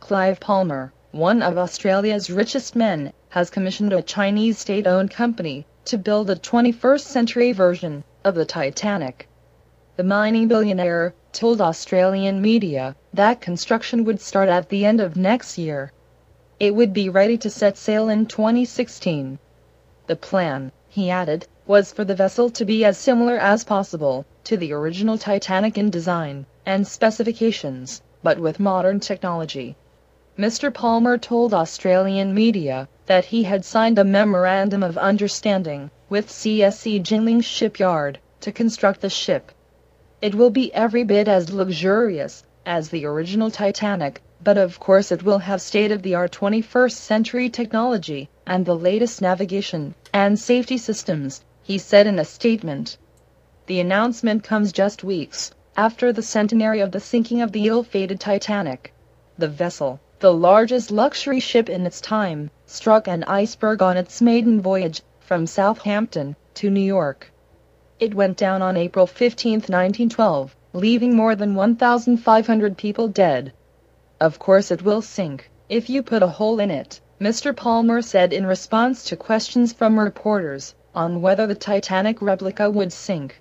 Clive Palmer, one of Australia's richest men, has commissioned a Chinese state-owned company to build a 21st-century version of the Titanic. The mining billionaire told Australian media that construction would start at the end of next year. It would be ready to set sail in 2016. The plan, he added, was for the vessel to be as similar as possible to the original Titanic in design and specifications, but with modern technology. Mr. Palmer told Australian media that he had signed a memorandum of understanding with CSC Jinling Shipyard to construct the ship. It will be every bit as luxurious as the original Titanic, but of course it will have state-of-the-art 21st century technology and the latest navigation and safety systems, he said in a statement. The announcement comes just weeks after the centenary of the sinking of the ill-fated Titanic. The vessel the largest luxury ship in its time, struck an iceberg on its maiden voyage from Southampton to New York. It went down on April 15, 1912, leaving more than 1,500 people dead. Of course it will sink, if you put a hole in it, Mr. Palmer said in response to questions from reporters on whether the Titanic replica would sink.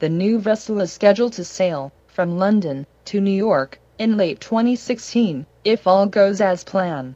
The new vessel is scheduled to sail from London to New York in late 2016 if all goes as planned.